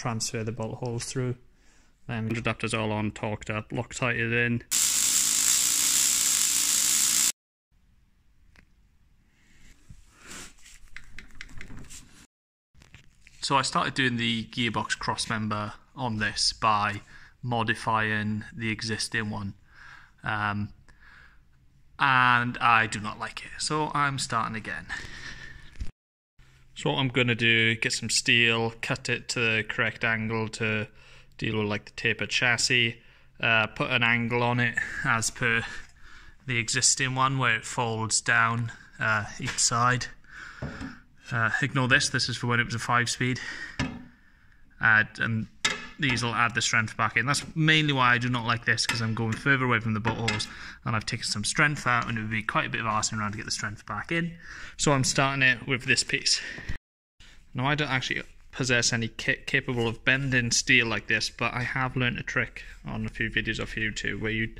transfer the bolt holes through. Then the adapter's all on, torqued up, Loctited in. So I started doing the gearbox crossmember on this by modifying the existing one. Um, and I do not like it. So I'm starting again. So what I'm going to do, get some steel, cut it to the correct angle to deal with like the tapered chassis, uh, put an angle on it as per the existing one where it folds down uh, each side. Uh, ignore this, this is for when it was a 5 speed. and these will add the strength back in. That's mainly why I do not like this because I'm going further away from the buttholes and I've taken some strength out and it would be quite a bit of arsing around to get the strength back in. So I'm starting it with this piece. Now I don't actually possess any kit capable of bending steel like this, but I have learned a trick on a few videos off YouTube where you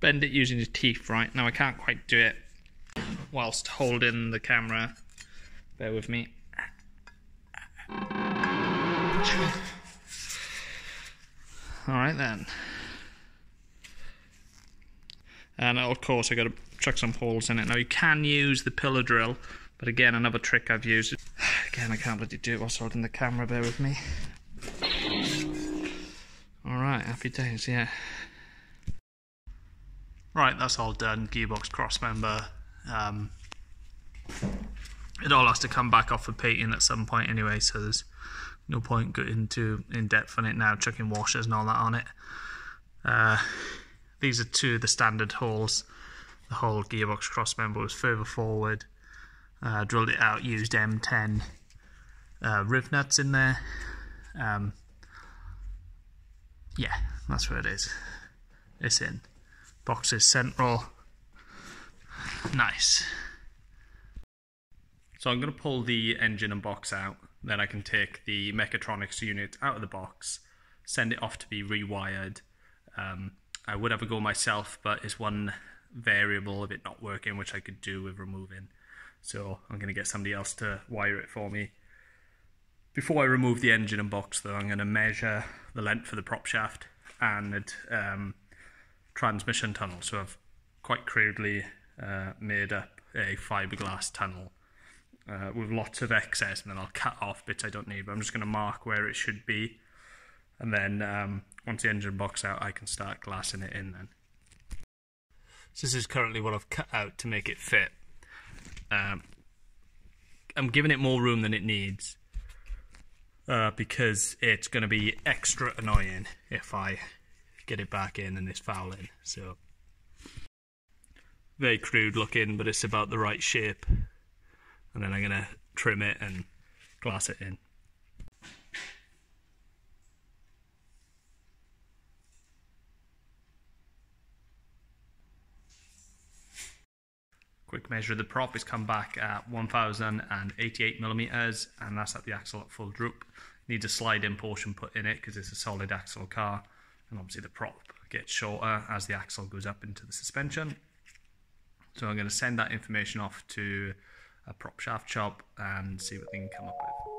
bend it using your teeth, right? Now I can't quite do it whilst holding the camera. Bear with me. Alright then. And of course I got to chuck some holes in it. Now you can use the pillar drill, but again another trick I've used. Again I can't bloody do it whilst holding the camera, bear with me. Alright, happy days, yeah. Right, that's all done. Gearbox cross member. Um, it all has to come back off the painting at some point anyway, so there's no point going too in depth on it now, chucking washers and all that on it. Uh, these are two of the standard holes. The whole gearbox cross member was further forward. Uh, drilled it out, used M10 uh, riv nuts in there. Um, yeah, that's where it is. It's in. Box is central. Nice. So I'm going to pull the engine and box out. Then I can take the mechatronics unit out of the box, send it off to be rewired. Um, I would have a go myself, but it's one variable of it not working, which I could do with removing. So I'm going to get somebody else to wire it for me. Before I remove the engine and box, though, I'm going to measure the length of the prop shaft and um, transmission tunnel. So I've quite crudely uh, made up a fiberglass tunnel uh, with lots of excess and then I'll cut off bits I don't need but I'm just going to mark where it should be and then um, once the engine box out I can start glassing it in then. So this is currently what I've cut out to make it fit. Um, I'm giving it more room than it needs uh, because it's going to be extra annoying if I get it back in and it's fouling. So very crude looking, but it's about the right shape and then I'm going to trim it and glass it in. Quick measure of the prop has come back at 1088 millimeters and that's at the axle at full droop. Needs a slide in portion put in it because it's a solid axle car and obviously the prop gets shorter as the axle goes up into the suspension. So I'm going to send that information off to a prop shaft shop and see what they can come up with.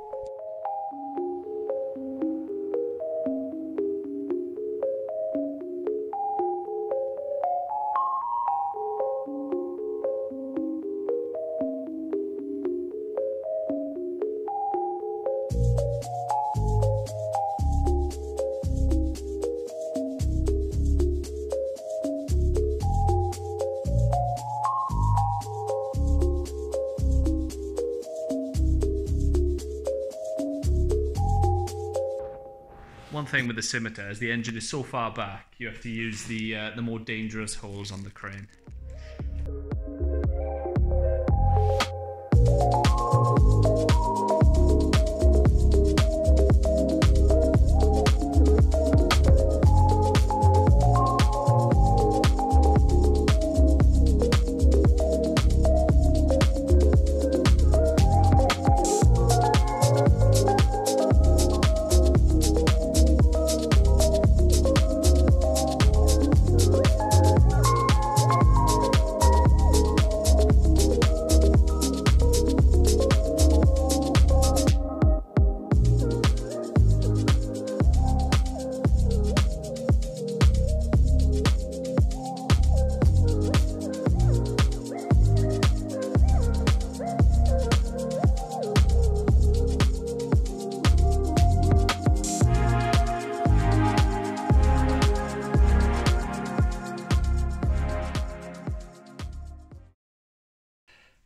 Thing with the scimitar is the engine is so far back, you have to use the uh, the more dangerous holes on the crane.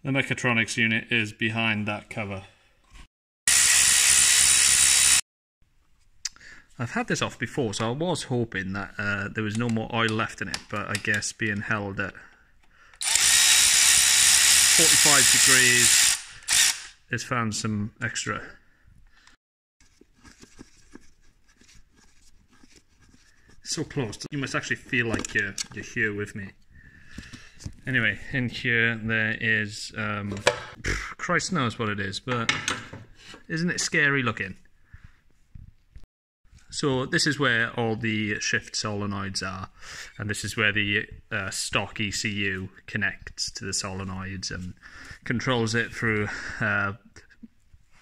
The mechatronics unit is behind that cover. I've had this off before, so I was hoping that uh, there was no more oil left in it, but I guess being held at 45 degrees has found some extra. So close, you must actually feel like you're, you're here with me. Anyway, in here there is, um, Christ knows what it is, but isn't it scary looking? So this is where all the shift solenoids are, and this is where the uh, stock ECU connects to the solenoids and controls it through uh,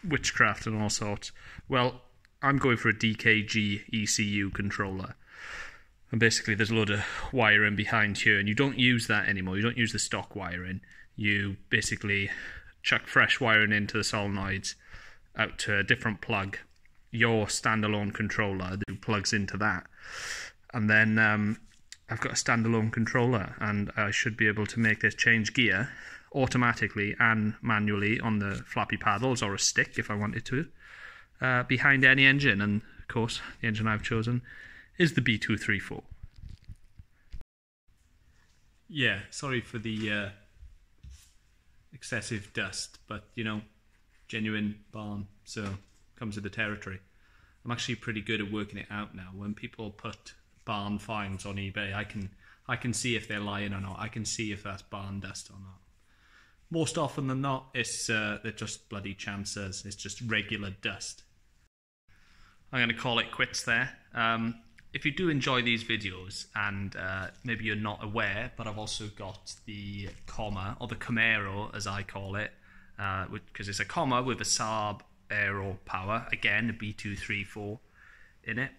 witchcraft and all sorts. Well, I'm going for a DKG ECU controller. And basically, there's a load of wiring behind here, and you don't use that anymore. You don't use the stock wiring. You basically chuck fresh wiring into the solenoids out to a different plug your standalone controller that plugs into that. And then um, I've got a standalone controller and I should be able to make this change gear automatically and manually on the flappy paddles or a stick if I wanted to uh, behind any engine. And of course, the engine I've chosen is the B234. Yeah, sorry for the uh, excessive dust, but you know, genuine barn, so comes with the territory. I'm actually pretty good at working it out now. When people put barn finds on eBay, I can I can see if they're lying or not. I can see if that's barn dust or not. Most often than not, it's uh, they're just bloody chances. It's just regular dust. I'm going to call it quits there. Um, if you do enjoy these videos and uh, maybe you're not aware, but I've also got the comma or the Camaro as I call it, because uh, it's a comma with a Saab aero power. Again a b234 in it.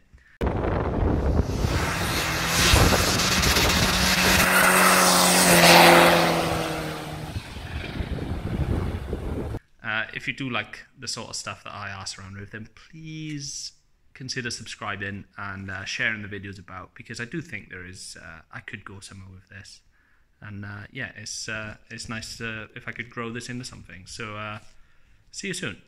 Uh, if you do like the sort of stuff that I ask around with then please consider subscribing and uh, sharing the videos about because I do think there is uh, I could go somewhere with this. And uh, yeah it's uh, it's nice if I could grow this into something. So uh, see you soon